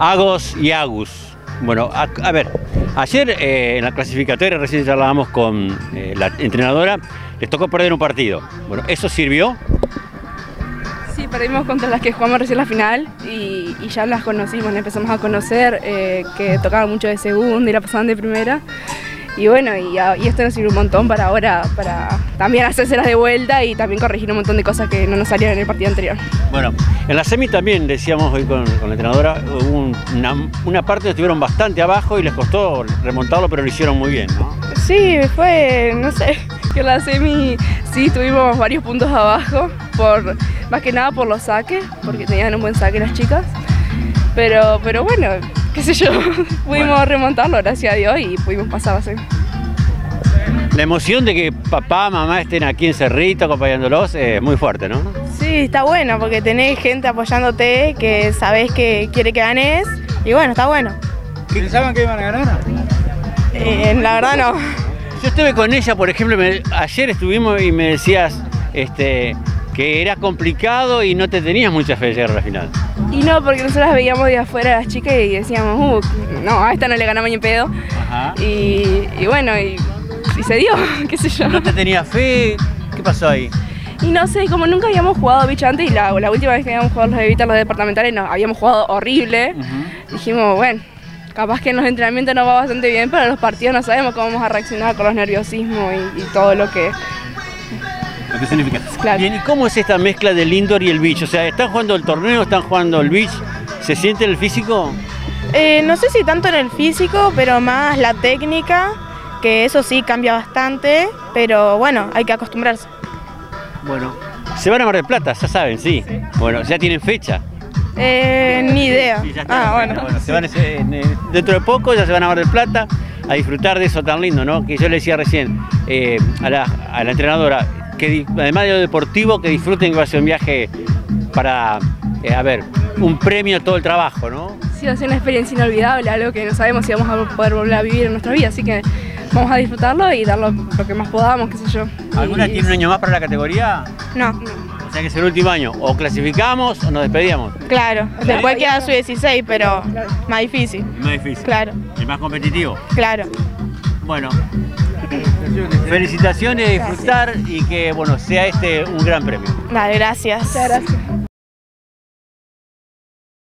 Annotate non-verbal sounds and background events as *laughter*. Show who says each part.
Speaker 1: Agos y Agus. Bueno, a, ver, ayer eh, en la clasificatoria recién charlábamos con eh, la entrenadora, les tocó perder un partido. Bueno, ¿eso sirvió?
Speaker 2: Sí, perdimos contra las que jugamos recién la final y, ya las conocimos, empezamos a conocer, eh, que tocaban mucho de segunda y la pasaban de primera. Y bueno, y, a- y esto nos sirve un montón para ahora, para también hacérselas de vuelta y también corregir un montón de cosas que no nos salieron en el partido anterior.
Speaker 1: Bueno, en la semi también decíamos hoy con, con la entrenadora, hubo un- una, una parte que estuvieron bastante abajo y les costó remontarlo, pero lo hicieron muy bien, ¿no?
Speaker 2: Sí, fue, no sé, *laughs* que en la semi sí tuvimos varios puntos abajo, por, más que nada por los saques, porque tenían un buen saque las chicas. Pero, pero bueno, qué sé yo, *laughs* pudimos
Speaker 1: Bueno.
Speaker 2: remontarlo, gracias a Dios, y pudimos pasar la semi.
Speaker 1: La emoción de que papá, mamá estén aquí en Cerrito acompañándolos es muy fuerte, ¿no?
Speaker 3: Sí, está bueno porque tenés gente apoyándote que sabés que quiere que ganes y bueno, está bueno.
Speaker 4: ¿Pensaban que iban a ganar?
Speaker 3: Eh, la verdad no.
Speaker 1: Yo estuve con ella, por ejemplo, me- ayer estuvimos y me decías este, que era complicado y no te tenías mucha fe de llegar a la final.
Speaker 2: Y no, porque nosotros veíamos de afuera a las chicas y decíamos, uh, no, a esta no le ganamos ni en pedo.
Speaker 1: Ajá.
Speaker 2: Y, y bueno, y, y se dio, *laughs* qué sé yo.
Speaker 1: ¿No te tenías fe? ¿Qué pasó ahí?
Speaker 2: Y no sé, como nunca habíamos jugado beach antes y la, la última vez que habíamos jugado los de Vita, los departamentales, no, habíamos jugado horrible. Dijimos, bueno, capaz que en los entrenamientos nos va bastante bien, pero en los partidos no sabemos cómo vamos a reaccionar con los nerviosismos y, y todo lo que...
Speaker 1: Lo que significa.
Speaker 2: Claro.
Speaker 1: Bien, ¿y cómo es esta mezcla del indoor y el beach? O sea, ¿están jugando el torneo, están jugando el beach? ¿Se siente el físico?
Speaker 3: Eh, no sé si tanto en el físico, pero más la técnica, que eso sí cambia bastante, pero bueno, hay que acostumbrarse.
Speaker 1: Bueno. Se van a Mar del Plata, ya saben, sí. Bueno, ya tienen fecha.
Speaker 3: Eh, ni idea.
Speaker 1: Sí, ya está.
Speaker 3: Ah, bueno.
Speaker 1: se van ese- en, eh, dentro de poco ya se van a Mar del Plata a disfrutar de eso tan lindo, ¿no? Que yo le decía recién eh, a, la, a la entrenadora, que además de lo deportivo, que disfruten que va a ser un viaje para, eh, a ver, un premio a todo el trabajo, ¿no?
Speaker 2: Sí, va a ser una experiencia inolvidable, algo que no sabemos si vamos a poder volver a vivir en nuestra vida, así que vamos a disfrutarlo y dar lo, lo que más podamos, qué sé yo.
Speaker 1: ¿Alguna
Speaker 2: Y-
Speaker 1: tiene un año más para la categoría?
Speaker 3: No,
Speaker 1: O sea que es el último año. O clasificamos o nos despedíamos.
Speaker 3: claro. Después queda su 16, pero más difícil.
Speaker 1: Es más difícil.
Speaker 3: Claro,
Speaker 1: Y más competitivo.
Speaker 3: claro.
Speaker 1: Bueno, felicitaciones, disfrutar y que bueno sea este un gran premio.
Speaker 3: Dale, gracias.
Speaker 2: Muchas gracias.